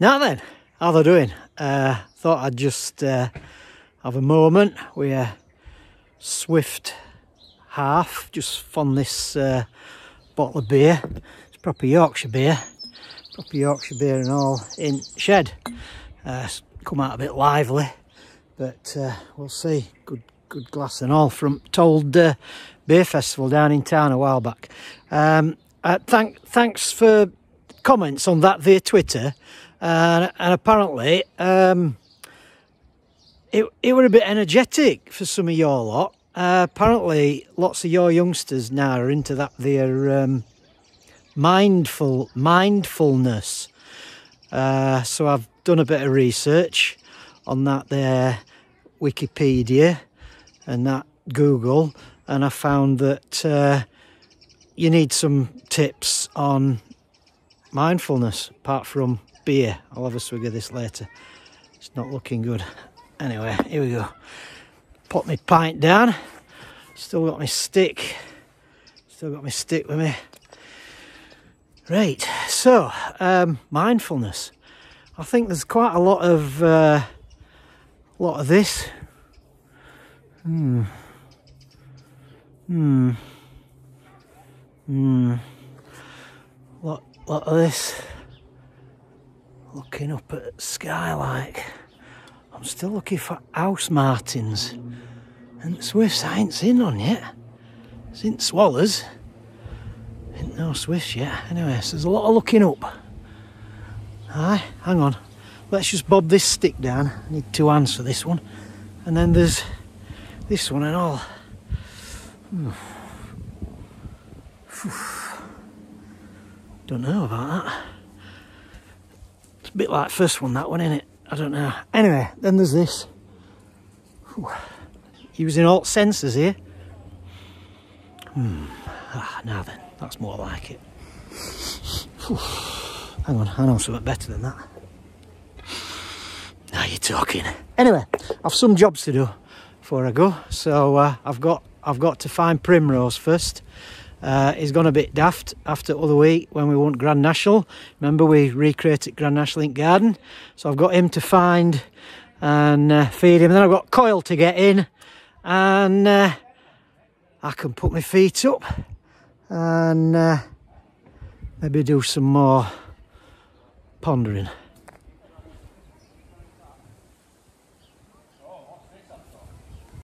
Now then, how they doing? Uh, thought I'd just uh, have a moment with a swift half, just from this uh, bottle of beer. It's proper Yorkshire beer, proper Yorkshire beer and all in shed. Uh, come out a bit lively, but uh, we'll see. Good, good glass and all from Told uh, Beer Festival down in town a while back. Um, thank, thanks for comments on that via Twitter. And apparently, um, it, it were a bit energetic for some of your lot. Uh, apparently, lots of your youngsters now are into that their um, mindful mindfulness. Uh, so I've done a bit of research on that there Wikipedia and that Google, and I found that uh, you need some tips on mindfulness apart from beer. I'll have a swig of this later. It's not looking good. Anyway, here we go. Put my pint down. Still got my stick. Still got my stick with me. Right, so um, mindfulness. I think there's quite a lot of uh, lot of this. Hmm. Hmm. Hmm. Lot, lot of this looking up at skylight. I'm still looking for house martins. And swifts ain't seen none yet. Since swallows. Ain't no swifts yet. Anyway, so there's a lot of looking up. Aye, hang on. Let's just bob this stick down. I need two hands for this one. And then there's this one and all. Don't know about that It's a bit like first one, that one, isn't it? I don't know. Anyway, then there's this. Whew. Using alt sensors here. Hmm. Ah, now then, that's more like it. Whew. Hang on, I know something better than that. Now you're talking. Anyway, I've some jobs to do before I go. So uh, I've got I've got to find Primrose first. Uh, he's gone a bit daft after other week when we won Grand National. Remember we recreated Grand National in Garden. So I've got him to find and uh, feed him. Then I've got Coil to get in and uh, I can put my feet up and uh, maybe do some more pondering.